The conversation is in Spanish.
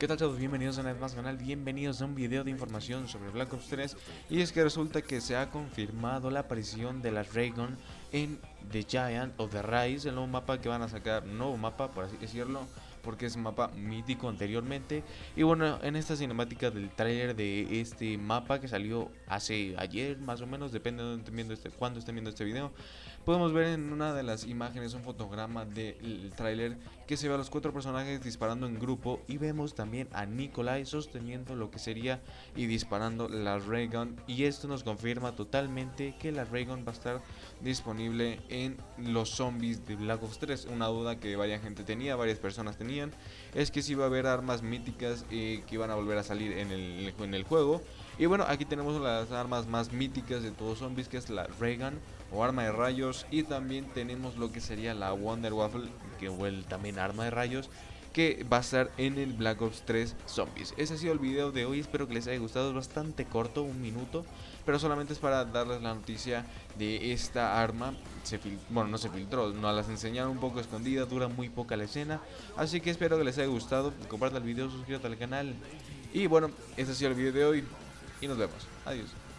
¿Qué tal todos? Bienvenidos a más canal, bienvenidos a un video de información sobre Black Ops 3 Y es que resulta que se ha confirmado la aparición de la Raygun en The Giant of The Rise El nuevo mapa que van a sacar, nuevo mapa por así decirlo porque es un mapa mítico anteriormente. Y bueno, en esta cinemática del trailer de este mapa que salió hace ayer, más o menos, depende de estén viendo este, cuando estén viendo este video, podemos ver en una de las imágenes un fotograma del trailer que se ve a los cuatro personajes disparando en grupo y vemos también a Nikolai sosteniendo lo que sería y disparando la Raygun y esto nos confirma totalmente que la Raygun va a estar disponible en los zombies de Black Ops 3, una duda que varias gente tenía, varias personas tenían es que si va a haber armas míticas eh, que van a volver a salir en el, en el juego. Y bueno, aquí tenemos las armas más míticas de todos zombies, que es la Reagan o arma de rayos. Y también tenemos lo que sería la Wonder Waffle, que fue también arma de rayos que va a estar en el Black Ops 3 Zombies. Ese ha sido el video de hoy, espero que les haya gustado, es bastante corto, un minuto, pero solamente es para darles la noticia de esta arma. Se bueno, no se filtró, nos las enseñaron un poco escondida, dura muy poca la escena, así que espero que les haya gustado, compartan el video, suscríbete al canal y bueno, ese ha sido el video de hoy y nos vemos. Adiós.